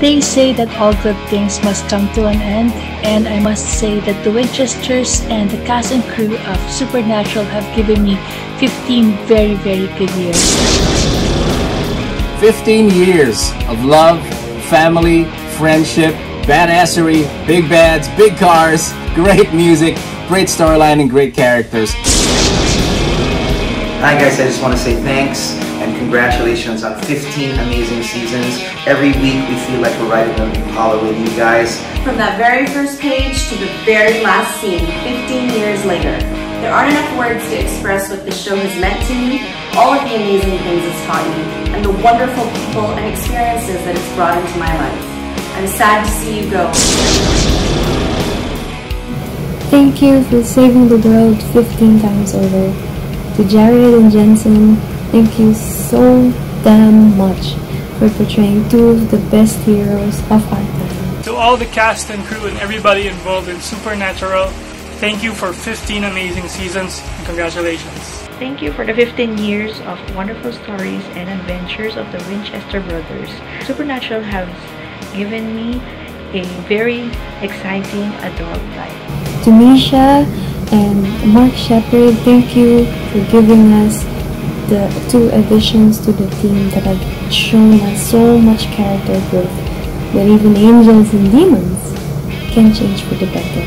They say that all good things must come to an end, and I must say that the Winchesters and the cast and crew of Supernatural have given me 15 very, very good years. 15 years of love, family, friendship, badassery, big bads, big cars, great music, great storyline, and great characters. Hi guys, I just want to say thanks and congratulations on 15 amazing seasons. Every week we feel like we're riding on Impala with you guys. From that very first page to the very last scene, 15 years later. There aren't enough words to express what this show has meant to me, all of the amazing things it's taught me, and the wonderful people and experiences that it's brought into my life. I'm sad to see you go. Thank you for saving the world 15 times over. To Jared and Jensen, thank you so damn much for portraying two of the best heroes of our time. To all the cast and crew and everybody involved in Supernatural, thank you for 15 amazing seasons and congratulations. Thank you for the 15 years of wonderful stories and adventures of the Winchester brothers. Supernatural has given me a very exciting adult life. To Misha and Mark Sheppard, thank you for giving us the two additions to the team that have shown us so much character growth that even angels and demons can change for the better.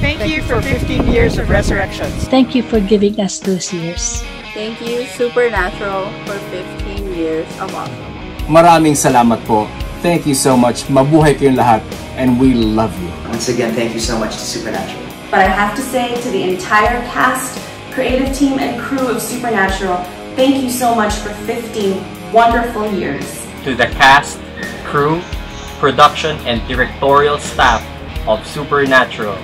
Thank you for 15 years of resurrections. Thank you for giving us those years. Thank you, Supernatural, for 15 years of awesome. Maraming salamat po. Thank you so much. Mabuhay kayong lahat. And we love you. Once again, thank you so much to Supernatural. But I have to say to the entire cast, creative team, and crew of Supernatural, thank you so much for 15 wonderful years. To the cast, crew, production, and directorial staff of Supernatural,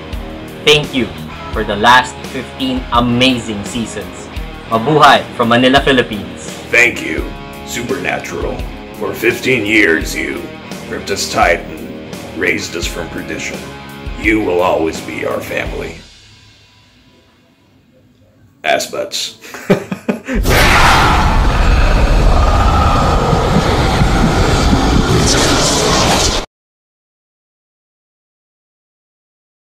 thank you for the last 15 amazing seasons. Mabuhay from Manila, Philippines. Thank you, Supernatural. For 15 years, you ripped us tight and raised us from perdition. You will always be our family. Ass butts.